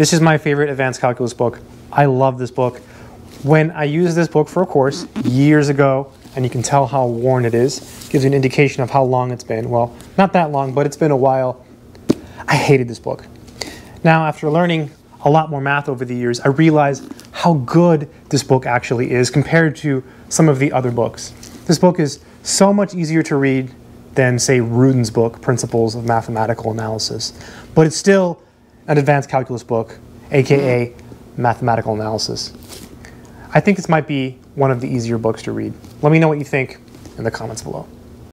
This is my favorite advanced calculus book. I love this book. When I used this book for a course years ago, and you can tell how worn it is, gives you an indication of how long it's been. Well, not that long, but it's been a while. I hated this book. Now, after learning a lot more math over the years, I realize how good this book actually is compared to some of the other books. This book is so much easier to read than, say, Rudin's book, Principles of Mathematical Analysis. But it's still an advanced calculus book, aka hmm. mathematical analysis. I think this might be one of the easier books to read. Let me know what you think in the comments below.